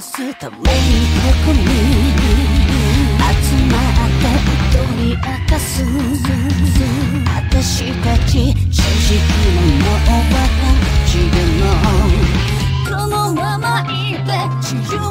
すと目にここに集まって踊り明かす私たち正直なもう私でもこのままいて地由を